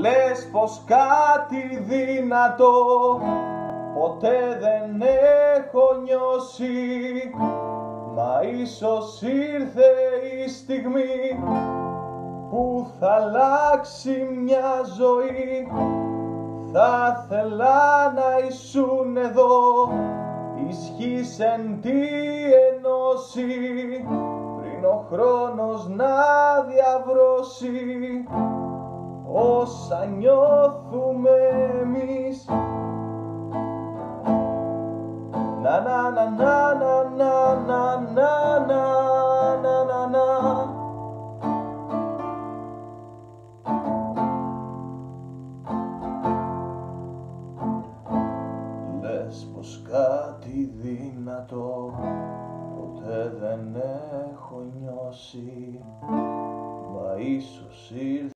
Λες πως κάτι δυνατό ποτέ δεν έχω νιώσει. Μα ίσως ήρθε η στιγμή που θα αλλάξει μια ζωή. Θα θέλα να ήσουν εδώ ισχύς εν τι ενώσει πριν ο χρόνος να διαβρώσει όσα νιώθουμε εμείς να να να να να να να να να να να Λες πως κάτι δυνατό ποτέ δεν έχω νιώσει μα ίσως ήρθε